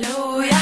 Hallelujah.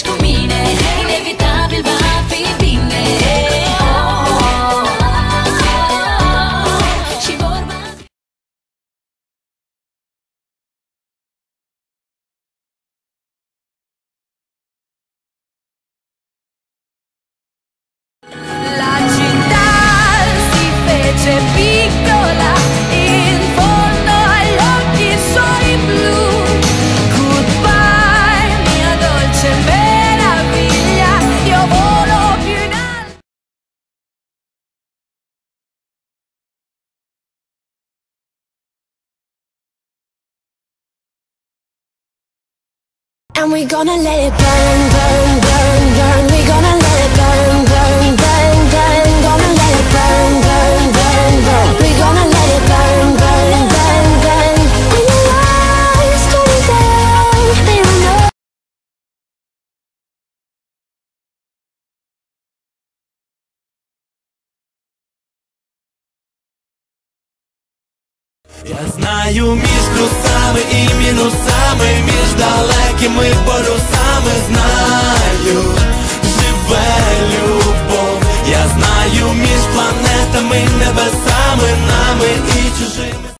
ești cu mine. And we're gonna let it burn, burn, burn, burn. Я знаю між плюсами і мінусами, між далекими полюсами знаю.